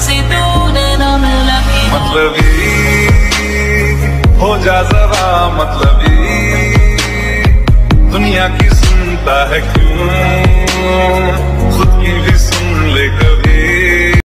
से तूने ना मिला हो जा जरा मतलब। दुनिया की सुनता है क्यों?